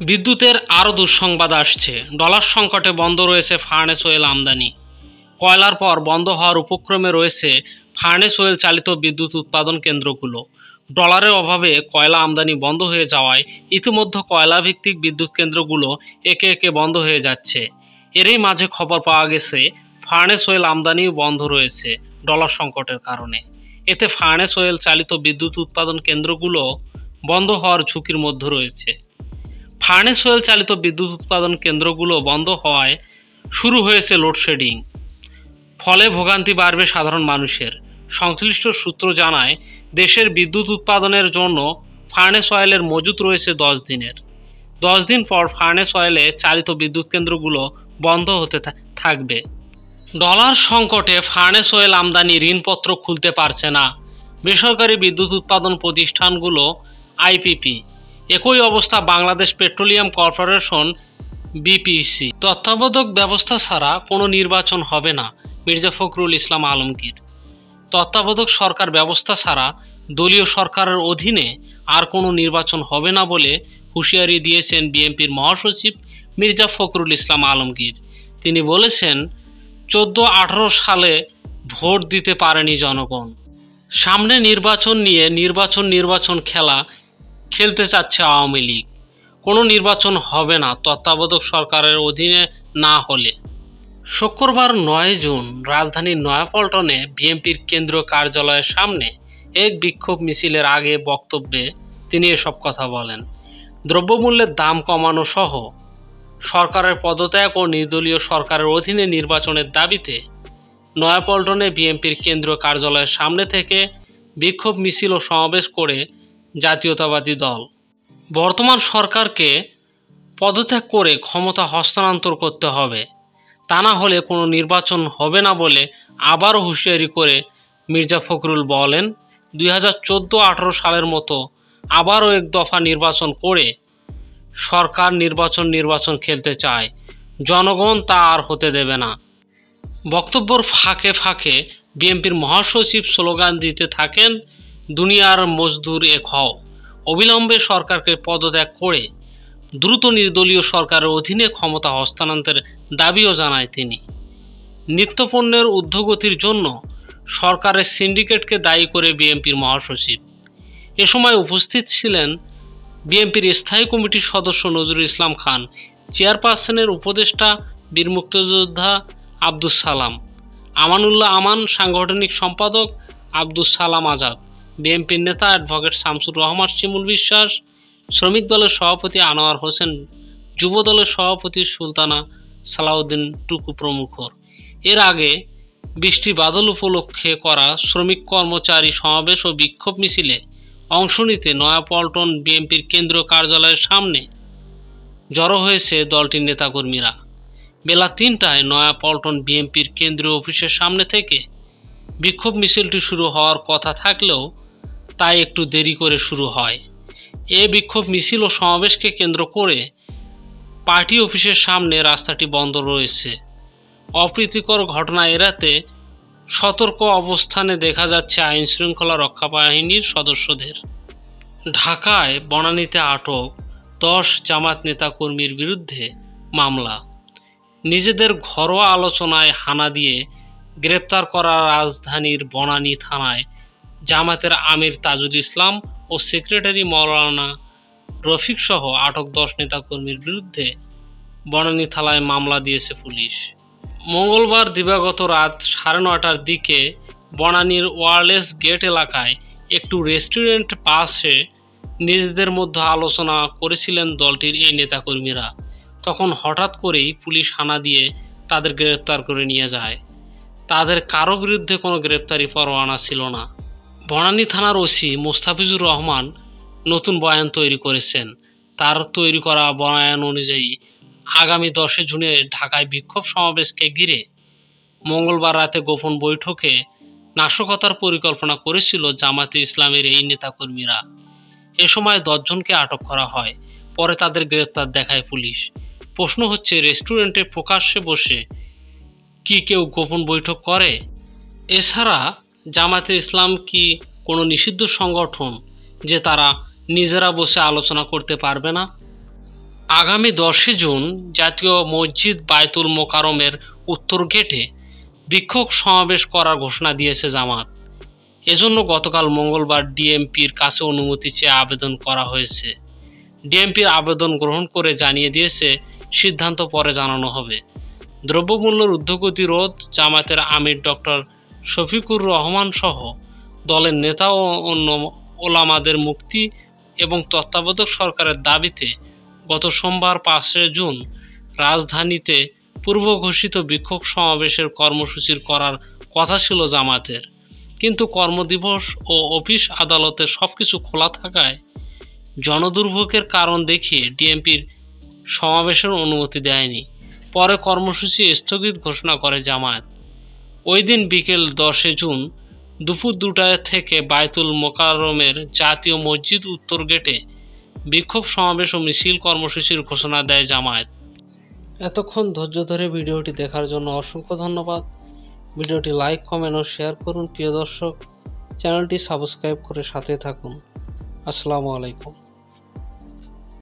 বিদ্যুতের আরও দুঃসংবাদ আসছে। ডলার সংকটে বন্ধ রয়েছে ফার্নেস ওয়েল আমদানি। কয়লার পর বন্ধ হওয়ার উপক্রমে রয়েছে ফার্নেস ওয়েল চালিত বিদ্যুৎ উৎপাদন কেন্দ্রগুলো। ডলারের অভাবে কয়লা আমদানি বন্ধ হয়ে যাওয়ায় ইতিমধ্যে কয়লা ভিত্তিক বিদ্যুৎ কেন্দ্রগুলো একে একে বন্ধ হয়ে যাচ্ছে। এরই মাঝে খবর পাওয়া গেছে ফার্নেস ওয়েল আমদানিও বন্ধ রয়েছে ডলার সংকটের কারণে। এতে ফার্নেস ওয়েল চালিত বিদ্যুৎ উৎপাদন কেন্দ্রগুলো বন্ধ হওয়ার ঝুঁকির মধ্যে রয়েছে। ফার্নেস ওয়েল চালিত বিদ্যুৎ উৎপাদন কেন্দ্রগুলো বন্ধ হওয়ায় শুরু হয়েছে লোডশেডিং। ফলে ভোগান্তি বাড়বে সাধারণ মানুষের। সংশ্লিষ্ট সূত্র জানায়, দেশের বিদ্যুৎ উৎপাদনের জন্য ফার্নেস অয়েলের মজুত রয়েছে দশ দিনের। দশ দিন পর ফার্নেস অয়েলে চালিত বিদ্যুৎ কেন্দ্রগুলো বন্ধ হতে থাকবে। ডলার সংকটে ফার্নেস অয়েল আমদানি ঋণপত্র খুলতে পারছে না। বেসরকারি বিদ্যুৎ উৎপাদন প্রতিষ্ঠানগুলো, আইপিপি একই অবস্থা বাংলাদেশ পেট্রোলিয়াম কর্পোরেশন, বিপিসি। তত্ত্বাবধায়ক ব্যবস্থা ছাড়া কোনো নির্বাচন হবে না, মির্জা ফখরুল ইসলাম আলমগীর। তত্ত্বাবধায়ক সরকার ব্যবস্থা ছাড়া দলীয় সরকারের অধীনে আর কোনো নির্বাচন হবে না বলে হুঁশিয়ারি দিয়েছেন বিএনপির মহাসচিব মির্জা ফখরুল ইসলাম আলমগীর। তিনি বলেছেন চোদ্দ আঠারো সালে ভোট দিতে পারেনি জনগণ। সামনে নির্বাচন নিয়ে নির্বাচন নির্বাচন খেলা খেলতে চাচ্ছে আওয়ামী লীগ। কোনো নির্বাচন হবে না তত্ত্বাবধায়ক সরকারের অধীনে না হলে। শুক্রবার নয় জুন রাজধানীর নয়াপল্টনে বিএনপির কেন্দ্রীয় কার্যালয়ের সামনে এক বিক্ষোভ মিছিলের আগে বক্তব্যে তিনি এসব কথা বলেন। দ্রব্যমূল্যের দাম কমানো সহ সরকারের পদত্যাগ ও নির্দলীয় সরকারের অধীনে নির্বাচনের দাবিতে নয়াপল্টনে বিএনপির কেন্দ্রীয় কার্যালয়ের সামনে থেকে বিক্ষোভ মিছিল ও সমাবেশ করে জাতীয়তাবাদী দল। বর্তমান সরকারকে পদত্যাগ করে ক্ষমতা হস্তান্তর করতে হবে। তা না হলে কোনো নির্বাচন হবে না বলে আবারও হুঁশিয়ারি করে মির্জা ফখরুল বলেন, দুই হাজার চোদ্দ আঠারো সালের মতো আবারও এক দফা নির্বাচন করে সরকার নির্বাচন নির্বাচন খেলতে চায়। জনগণ তা আর হতে দেবে না। বক্তব্যর ফাঁকে ফাঁকে বিএনপির মহাসচিব স্লোগান দিতে থাকেন দুনিয়ার মজদুর এক হও। অবিলম্বে সরকারকে পদত্যাগ করে দ্রুত নির্দলীয় সরকারের অধীনে ক্ষমতা হস্তান্তরের দাবিও জানায় তিনি। নিত্যপণ্যের ঊর্ধ্বগতির জন্য সরকারের সিন্ডিকেটকে দায়ী করে বিএনপির মহাসচিব। এ সময় উপস্থিত ছিলেন বিএনপির স্থায়ী কমিটির সদস্য নজরুল ইসলাম খান, চেয়ারপারসনের উপদেষ্টা বীর মুক্তিযোদ্ধা আব্দুস সালাম, আমানুল্লাহ আমান সাংগঠনিক সম্পাদক আব্দুস সালাম আজাদ। বিএনপির নেতা অ্যাডভোকেট শামসুর রহমান শিমুল বিশ্বাস, শ্রমিক দলের সভাপতি আনোয়ার হোসেন, যুব দলের সভাপতি সুলতানা সালাউদ্দিন টুকু প্রমুখ। এর আগে বৃষ্টি বাদল উপলক্ষে করা শ্রমিক কর্মচারী সমাবেশ ও বিক্ষোভ মিছিলে অংশ নিতে নয়াপল্টন বিএনপির কেন্দ্রীয় কার্যালয়ের সামনে জড়ো হয়েছে দলটির নেতাকর্মীরা। বেলা তিনটায় নয়াপল্টন বিএনপির কেন্দ্রীয় অফিসের সামনে থেকে বিক্ষোভ মিছিলটি শুরু হওয়ার কথা থাকলেও তাই একটু দেরি করে শুরু হয়। এ বিক্ষোভ মিছিল ও সমাবেশকে কেন্দ্র করে পার্টি অফিসের সামনে রাস্তাটি বন্ধ রয়েছে। অপ্রীতিকর ঘটনা এড়াতে সতর্ক অবস্থানে দেখা যাচ্ছে আইন শৃঙ্খলা রক্ষা বাহিনীর সদস্যদের। ঢাকায় বনানীতে আটক দশ জামাত নেতাকর্মীর বিরুদ্ধে মামলা। নিজেদের ঘরোয়া আলোচনায় হানা দিয়ে গ্রেপ্তার করা রাজধানীর বনানী থানায় জামাতের আমির তাজুল ইসলাম ও সেক্রেটারি মৌলানা রফিক সহ আটক দশ নেতাকর্মীর বিরুদ্ধে বনানী থালায় মামলা দিয়েছে পুলিশ। মঙ্গলবার দিবাগত রাত সাড়ে নটার দিকে বনানীর ওয়ারলেস গেট এলাকায় একটু রেস্টুরেন্ট পাশে নিজেদের মধ্যে আলোচনা করেছিলেন দলটির এই নেতাকর্মীরা। তখন হঠাৎ করেই পুলিশ হানা দিয়ে তাদের গ্রেপ্তার করে নিয়ে যায়। তাদের কারও বিরুদ্ধে কোনো গ্রেপ্তারি পরোয়ানা ছিল না। বনানী থানার ওসি মোস্তাফিজুর রহমান নতুন বয়ান তৈরি করেছেন। তার তৈরি করা বয়ান অনুযায়ী আগামী দশে জুনে ঢাকায় বিক্ষোভ সমাবেশকে ঘিরে মঙ্গলবার রাতে গোপন বৈঠকে নাশকতার পরিকল্পনা করেছিল জামাতে ইসলামের এই নেতাকর্মীরা। এ সময় দশজনকে আটক করা হয়। পরে তাদের গ্রেপ্তার দেখায় পুলিশ। প্রশ্ন হচ্ছে, রেস্টুরেন্টে প্রকাশ্যে বসে কি কেউ গোপন বৈঠক করে? এছাড়া জামাতে ইসলাম কি কোনো নিষিদ্ধ সংগঠন যে তারা নিজেরা বসে আলোচনা করতে পারবে না? আগামী দশই জুন জাতীয় মসজিদ বায়তুল মোকারমের উত্তর গেটে বিক্ষোভ সমাবেশ করার ঘোষণা দিয়েছে জামাত। এজন্য গতকাল মঙ্গলবার ডিএমপির কাছে অনুমতি চেয়ে আবেদন করা হয়েছে। ডিএমপির আবেদন গ্রহণ করে জানিয়ে দিয়েছে, সিদ্ধান্ত পরে জানানো হবে। দ্রব্যমূল্যের ঊর্ধ্বগতি রোধ জামায়াতের আমির ডক্টর শফিকুর রহমান সহ দলের নেতা ও অন্য ওলামাদের মুক্তি এবং তত্ত্বাবধায়ক সরকারের দাবিতে গত সোমবার পাঁচে জুন রাজধানীতে পূর্ব ঘোষিত বিক্ষোভ সমাবেশের কর্মসূচির করার কথা ছিল জামাতের কিন্তু কর্মদিবস ও অফিস আদালতে সব কিছু খোলা থাকায় জনদুর্ভোগের কারণ দেখিয়ে ডিএমপির সমাবেশের অনুমতি দেয়নি। পরে কর্মসূচি স্থগিত ঘোষণা করে জামায়াত। ওই দিন বিকেল দশে জুন, দুপুর দুটায় থেকে বায়তুল মোকারমের জাতীয় মসজিদ উত্তর গেটে বিক্ষোভ সমাবেশ ও মিছিল কর্মসূচির ঘোষণা দেয় জামায়াত। এতক্ষণ ধৈর্য ধরে ভিডিওটি দেখার জন্য অসংখ্য ধন্যবাদ। ভিডিওটি লাইক, কমেন্ট ও শেয়ার করুন প্রিয় দর্শক। চ্যানেলটি সাবস্ক্রাইব করে সাথে থাকুন। আসসালামু আলাইকুম।